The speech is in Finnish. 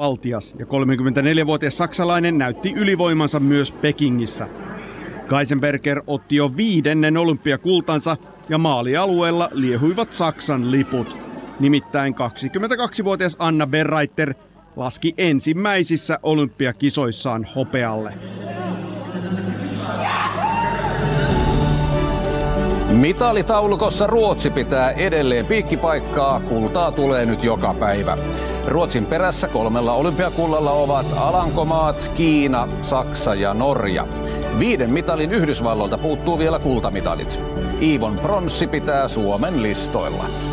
Valtias ja 34-vuotias saksalainen näytti ylivoimansa myös Pekingissä. Kaisenberger otti jo viidennen olympiakultansa ja maalialueella liehuivat Saksan liput. Nimittäin 22-vuotias Anna Berreiter laski ensimmäisissä olympiakisoissaan hopealle. Mitalitaulukossa Ruotsi pitää edelleen piikkipaikkaa, kultaa tulee nyt joka päivä. Ruotsin perässä kolmella olympiakullalla ovat Alankomaat, Kiina, Saksa ja Norja. Viiden mitalin Yhdysvalloilta puuttuu vielä kultamitalit. Iivon pronssi pitää Suomen listoilla.